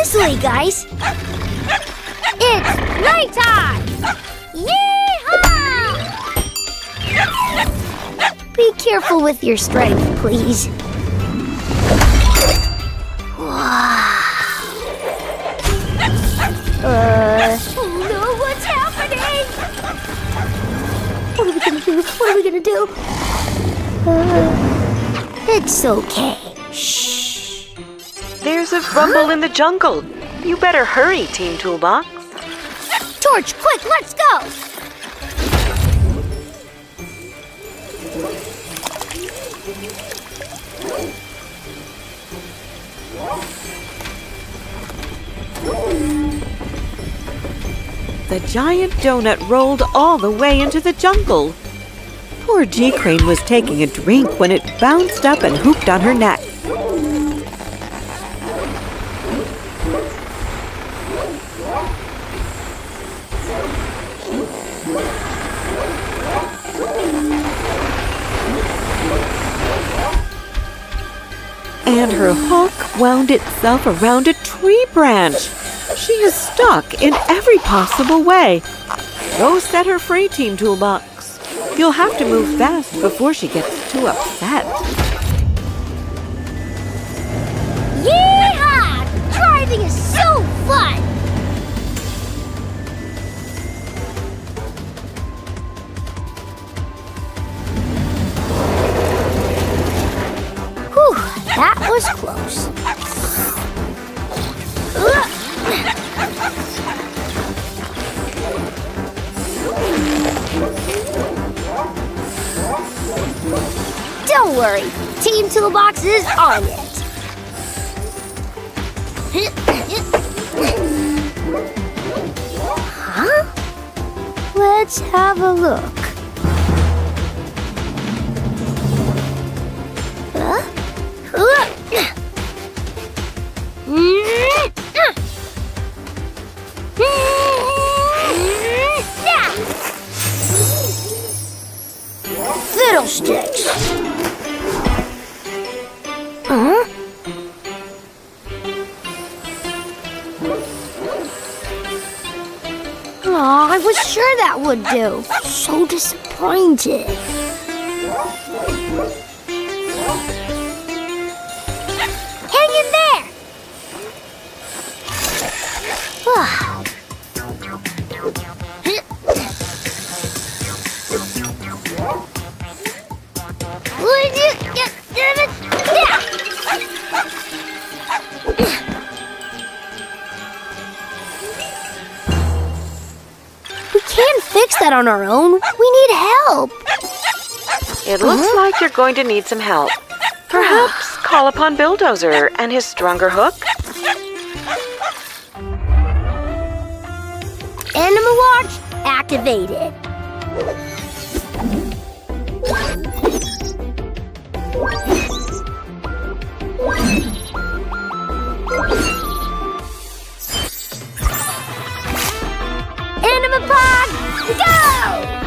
This way, guys. It's nighttime! Yeehaw! Be careful with your strength, please. Wow. Uh, oh no, what's happening? What are we gonna do? What are we gonna do? Uh, it's okay. Shh. There's a rumble in the jungle. You better hurry, Team Toolbox. Torch, quick, let's go! The giant donut rolled all the way into the jungle. Poor G Crane was taking a drink when it bounced up and hooped on her neck. Wound itself around a tree branch. She is stuck in every possible way. Go set her free, Team Toolbox. You'll have to move fast before she gets too upset. Yeehaw! Driving is so fun! Whew, that was close. Don't worry, Team Toolbox is on it. Huh? Let's have a look. Aw, I was sure that would do. So disappointed. On our own. We need help. It looks like you're going to need some help. Perhaps call upon Billdozer and his stronger hook. Animal Watch activated. Anima Pod, go!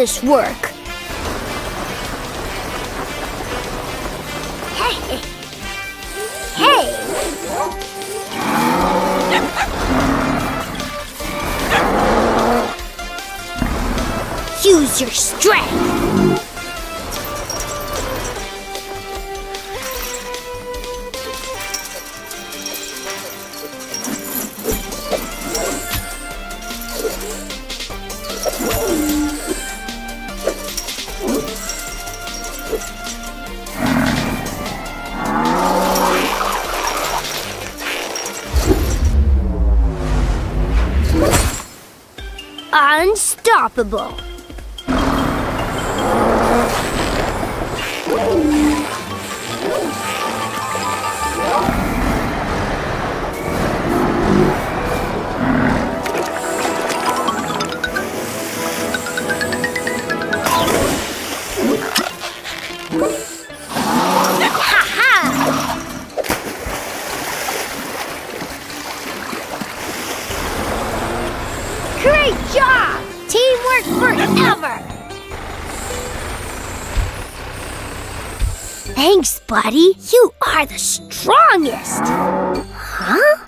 This work! Hey! Hey! Use your strength! Unstoppable. Thanks, buddy. You are the strongest. Huh?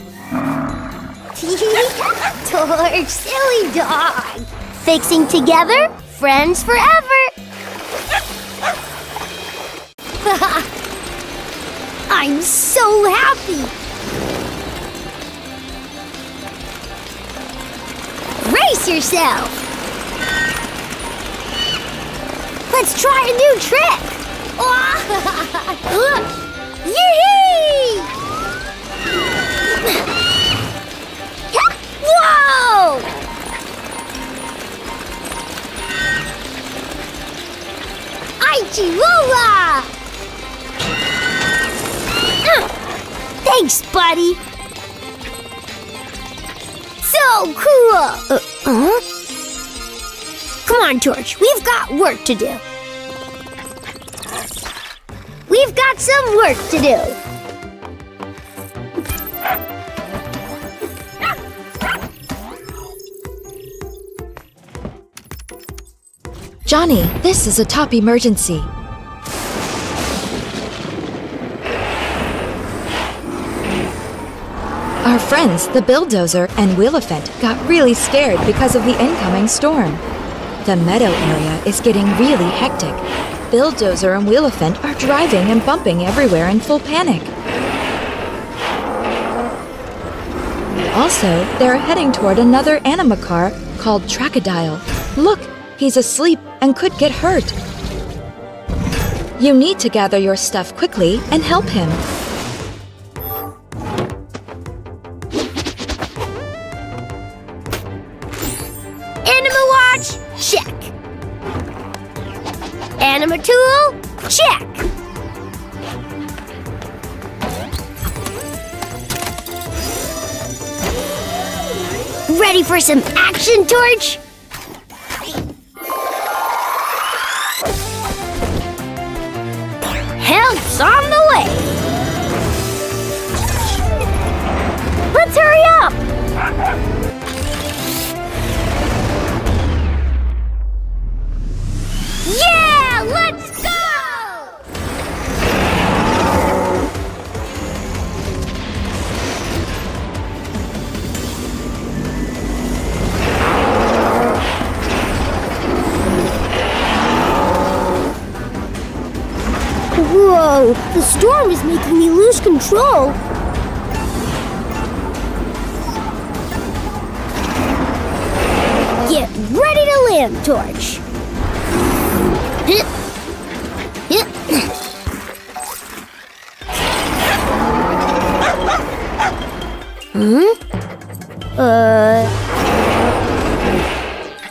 Torch, silly dog. Fixing together, friends forever. I'm so happy. Brace yourself! Let's try a new trick! Yee! Whoa! Aichilola! Thanks, buddy! So cool! Uh, huh? Come on, Torch. We've got work to do. Some work to do. Jonny, this is a top emergency. Our friends, the Billdozer and Wheelephant, got really scared because of the incoming storm. The meadow area is getting really hectic. Billdozer and Wheelephant are driving and bumping everywhere in full panic. Also, they're heading toward another anima car called Trackodile. Look, he's asleep and could get hurt. You need to gather your stuff quickly and help him. Anima tool? Check. Ready for some action, Torch? The storm is making me lose control. Get ready to land, Torch. Hmm? Uh.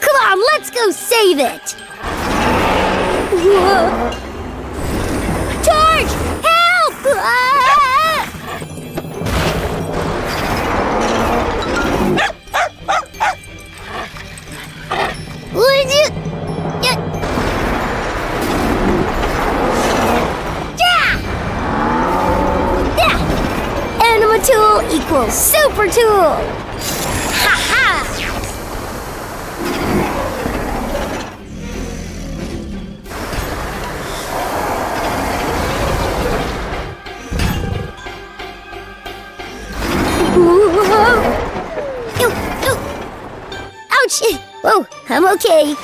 Come on, let's go save it! Tool equals super tool! Ha ha! Ouch! Whoa, I'm okay.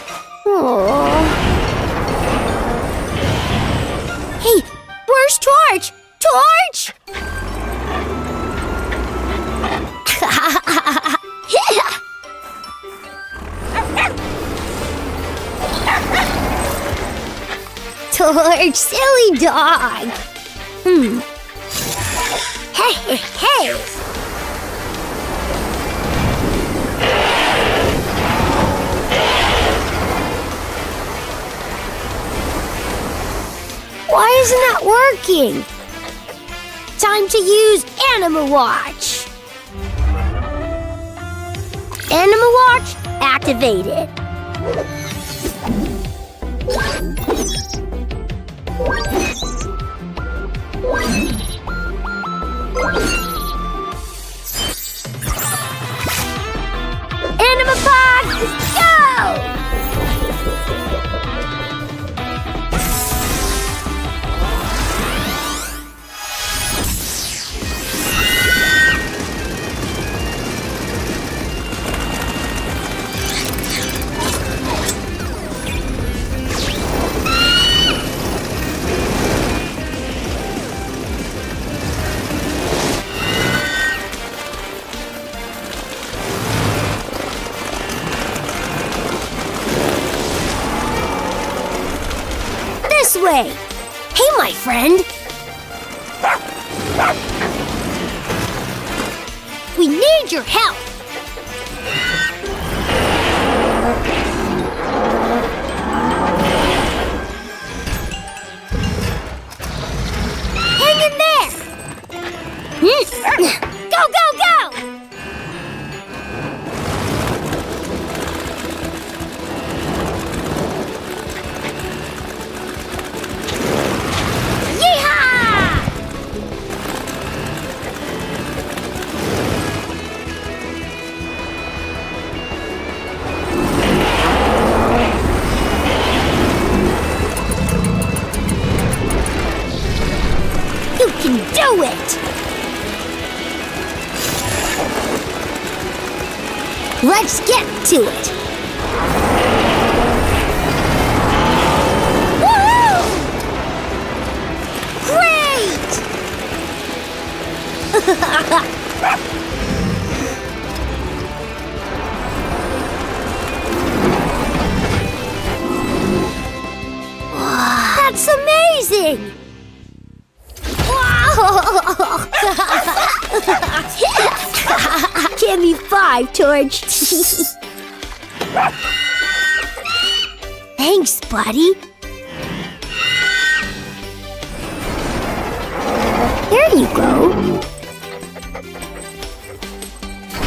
Aww. Hey, where's Torch? Torch! Torch, silly dog! Hmm. Hey, hey! Why isn't that working? Time to use Animal Watch! Animal Watch activated. Go! Let's get to it! Great! That's amazing! Give me five, Torch. Thanks, buddy. There you go.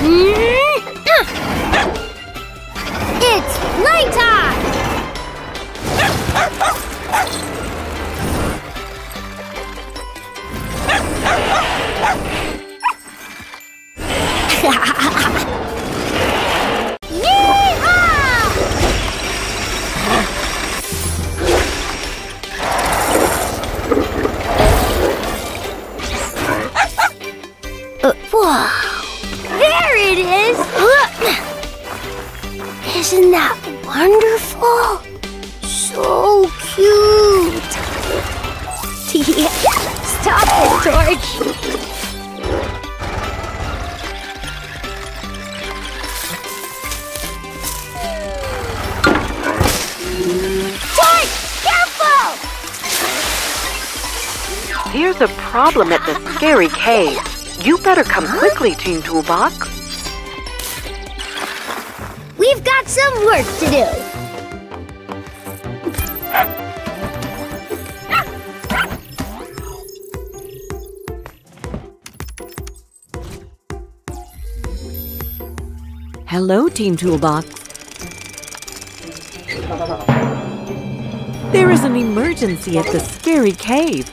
Mm, ah. It's playtime! Uh, wow! There it is! Isn't that wonderful? So cute! Stop it, Torch! Torch! Careful! There's a problem at the scary cave. You better come quickly, Team Toolbox. We've got some work to do. Hello, Team Toolbox. There is an emergency at the scary cave.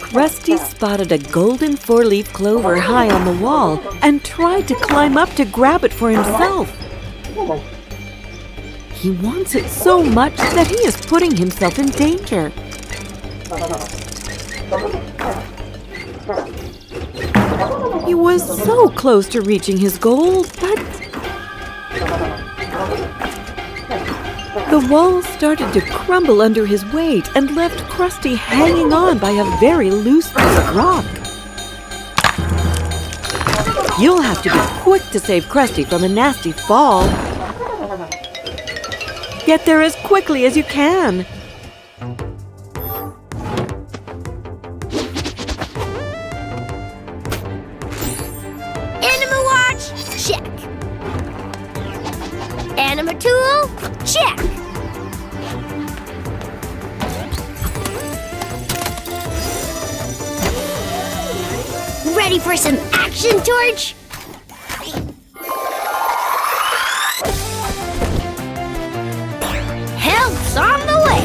Krusty spotted a golden four-leaf clover high on the wall and tried to climb up to grab it for himself. He wants it so much that he is putting himself in danger. He was so close to reaching his goal, but the wall started to crumble under his weight and left Krusty hanging on by a very loose rock. You'll have to be quick to save Krusty from a nasty fall. Get there as quickly as you can. Ready for some action, Torch? Help's on the way!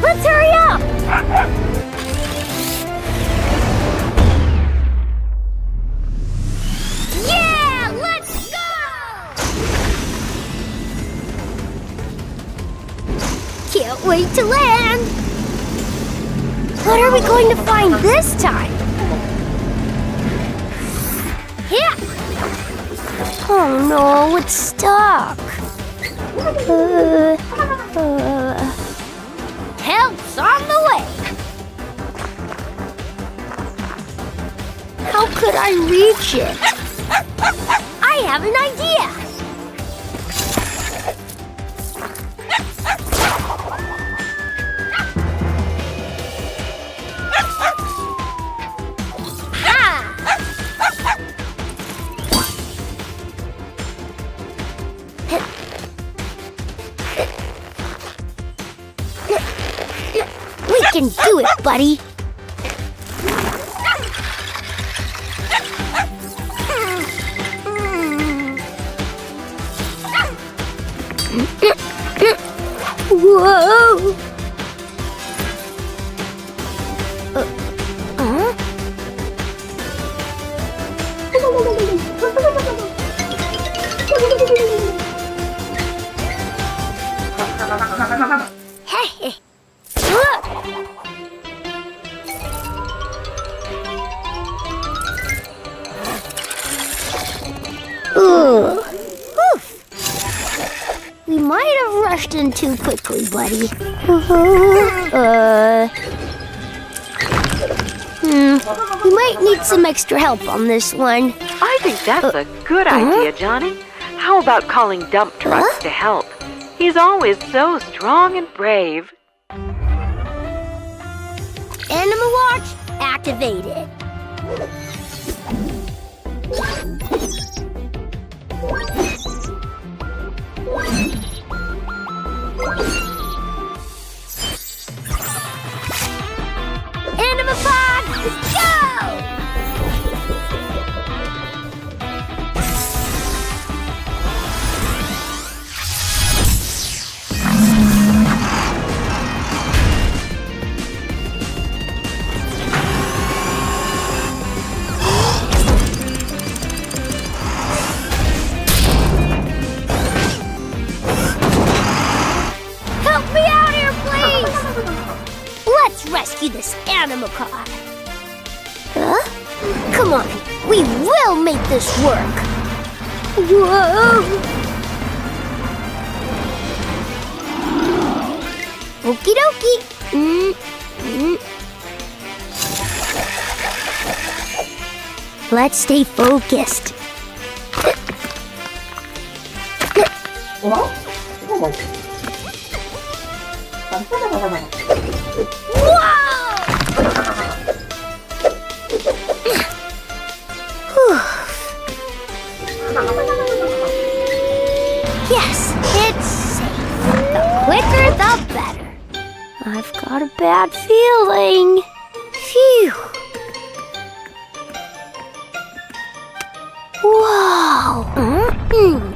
Let's hurry up! Yeah! Let's go! Can't wait to land! What are we going to find this time? Yeah! Oh no, it's stuck. Uh, uh, help's on the way. How could I reach it? I have an idea. Can do it, buddy. Might have rushed in too quickly, buddy. Uh. Hmm. We might need some extra help on this one. I think that's a good idea, Jonny. How about calling dump trucks to help? He's always so strong and brave. Animal Watch activated. Anima Whoa! Okie dokie. Mm, mm. Let's stay focused. Yes, better. I've got a bad feeling. Phew. Whoa. Mm.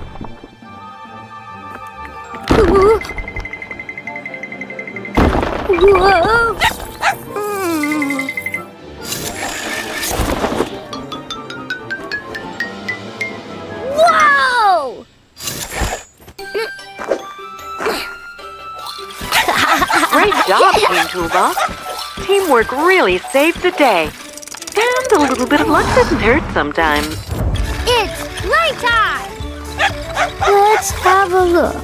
Ooh. Whoa. Job, Toolbox. Teamwork really saved the day. And a little bit of luck doesn't hurt sometimes. It's playtime! Let's have a look.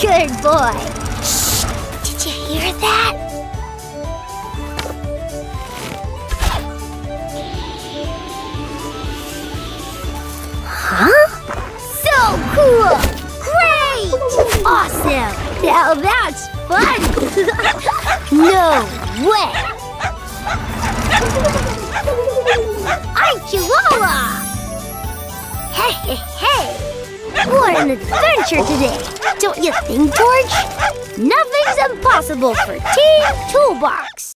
Good boy. Shh! Did you hear that? Huh? So cool! Great! Awesome! Now that's fun! no way! I'm Chihuahua! Hey, hey, hey! What an adventure today! Don't you think, George? Nothing's impossible for Team Toolbox!